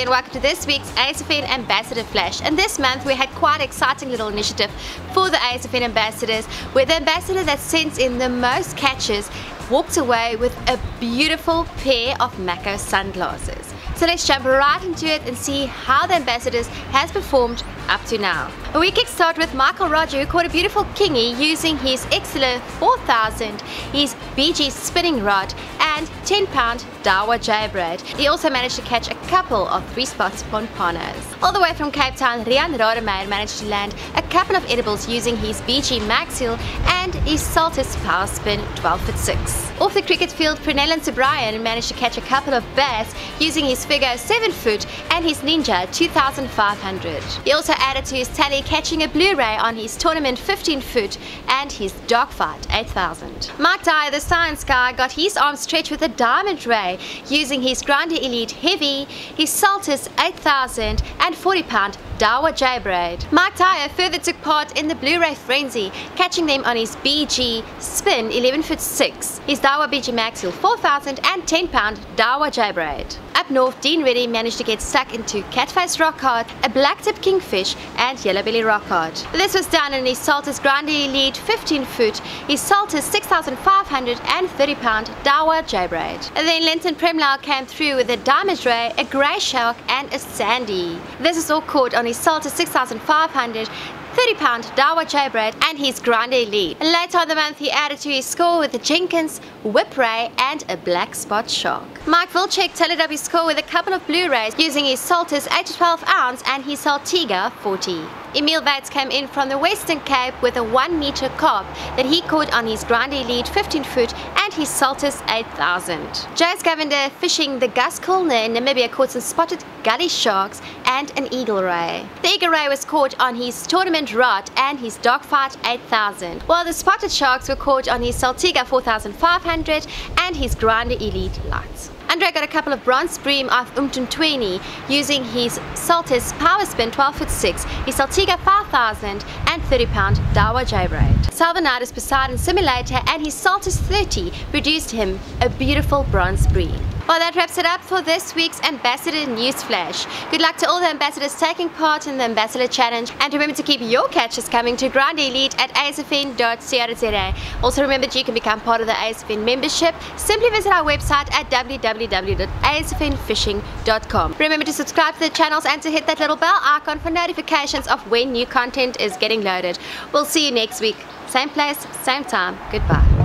and welcome to this week's ASFN Ambassador Flash. And this month we had quite an exciting little initiative for the ASFN ambassadors where the ambassador that sends in the most catches walked away with a beautiful pair of Mako sunglasses. So let's jump right into it and see how the ambassadors has performed up to now. We kickstart with Michael Roger who caught a beautiful kingy using his Excellent 4000, his BG spinning rod and 10 pound Daiwa J-braid. He also managed to catch a couple of three spots pompanos. All the way from Cape Town, Rian Rademacher managed to land a couple of edibles using his BG Max Heel and his Saltist Power Spin 12 foot 6. Off the cricket field, Prenellan Subrayan managed to catch a couple of bass using his Figure 7 foot and his Ninja 2500. He also added to his tally catching a blue ray on his Tournament 15 foot and his Dogfight 8000. Mark Dyer, the science guy, got his arm stretched with a diamond ray using his Grande Elite Heavy, his Saltist 8000 and 40 pound Daiwa J-braid. Mark Dyer further took part in the blue ray frenzy, catching them on his BG Spin 11 foot 6, his Daiwa BG Max Heel 4000 and 10 pound Daiwa J-braid. Up north, Dean Reddy managed to get stuck into Catface Rock Hard, a blacktip kingfish and yellowbelly rock hard. This was done in his Saltist Grande Elite 15 foot, his Saltist 6500 and 30 pound Daiwa J-braid. Then Linton Primlau came through with a diamond ray, a grey shark and a sandy. This is all caught on his Saltist 6500 30 pound Daiwa J-braid and his Grande Elite. Later on the month he added to his score with a Jenkins, Whip Ray and a Black Spot Shark. Mike Vilcek tallied up his score with a couple of blue rays using his Saltist 8 to 12 ounce and his Saltiga 40. Emil Vates came in from the Western Cape with a 1 meter carp that he caught on his Grande Elite 15 foot and his Saltist 8000. Jace Govender fishing the Kulner in Namibia caught some spotted gully sharks and an eagle ray. The eagle ray was caught on his tournament rod and his Dogfight 8000, while the spotted sharks were caught on his Saltiga 4500 and his Grande Elite lights. Andre got a couple of bronze bream off Umtentweni using his Saltist Power Spin 12 foot 6, his Saltiga 5000 and 30 pound Daiwa J-braid. Salvanatus Poseidon Simulator and his Saltist 30 produced him a beautiful bronze bream. Well, that wraps it up for this week's Ambassador News Flash. Good luck to all the ambassadors taking part in the Ambassador Challenge and remember to keep your catches coming to Grande Elite at asfn.co.za. Also remember that you can become part of the ASFN membership. Simply visit our website at www.asfnfishing.com. Remember to subscribe to the channels and to hit that little bell icon for notifications of when new content is getting loaded. We'll see you next week. Same place, same time. Goodbye.